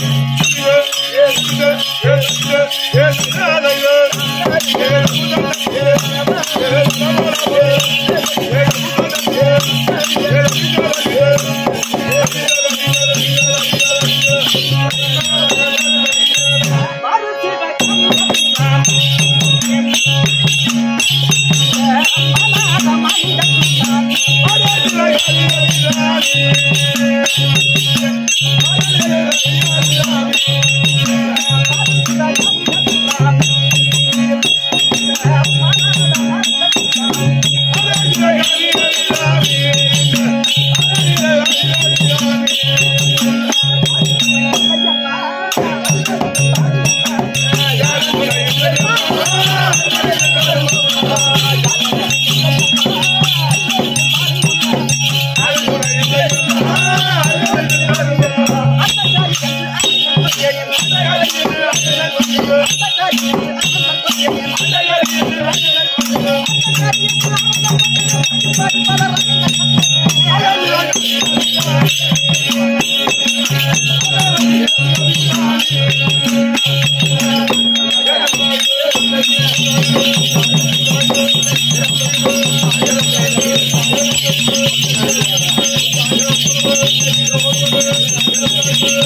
Yeah, yeah, yeah. Oh,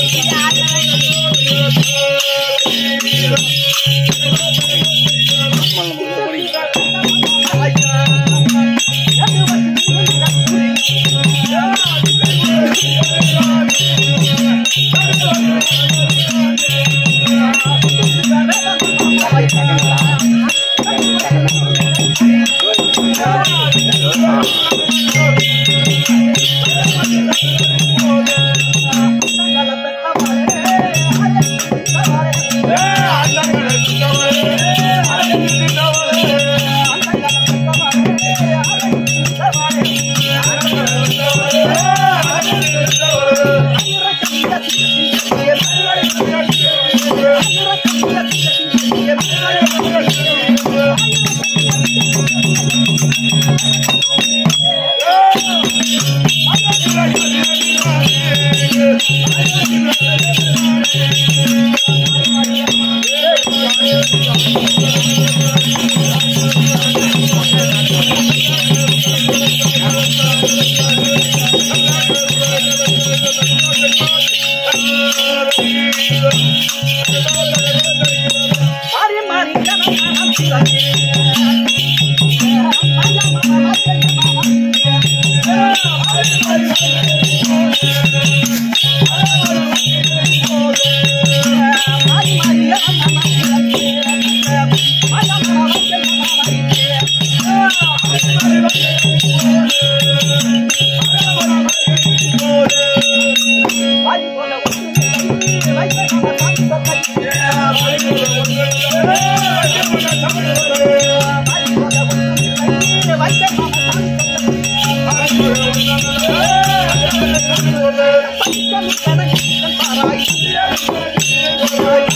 Yeah.